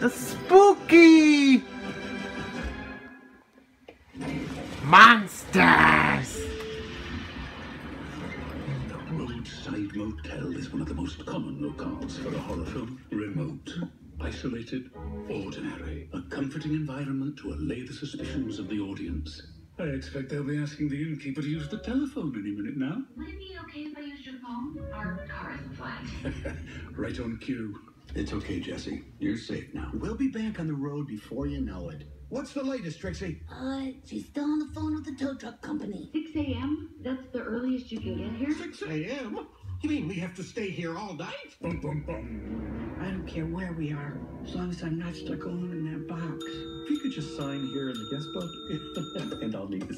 The spooky monsters. The roadside Motel is one of the most common locales for a horror film. Remote, isolated, ordinary. A comforting environment to allay the suspicions of the audience. I expect they'll be asking the innkeeper to use the telephone any minute now. Would it be okay if I used your phone? Our car isn't flat. right on cue. It's okay, Jessie. You're safe now. We'll be back on the road before you know it. What's the latest, Trixie? Uh, she's still on the phone with the tow truck company. 6 a.m.? That's the earliest you can get here? 6 a.m.? You mean we have to stay here all night? Bum, bum, bum. I don't care where we are, as long as I'm not stuck alone in that box. If you could just sign here in the guest book, and I'll need this.